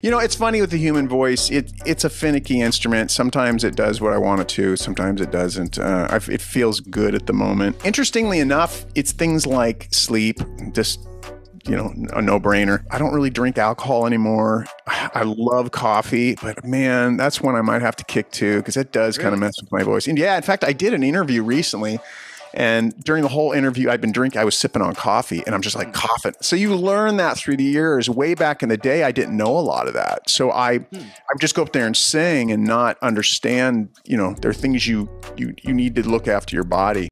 You know, it's funny with the human voice. It it's a finicky instrument. Sometimes it does what I want it to. Sometimes it doesn't. Uh, I, it feels good at the moment. Interestingly enough, it's things like sleep. Just you know, a no brainer. I don't really drink alcohol anymore. I love coffee, but man, that's one I might have to kick to because it does really? kind of mess with my voice. And yeah, in fact, I did an interview recently and during the whole interview, I'd been drinking, I was sipping on coffee and I'm just like coughing. So you learn that through the years. Way back in the day, I didn't know a lot of that. So I, hmm. I just go up there and sing and not understand, you know, there are things you, you, you need to look after your body.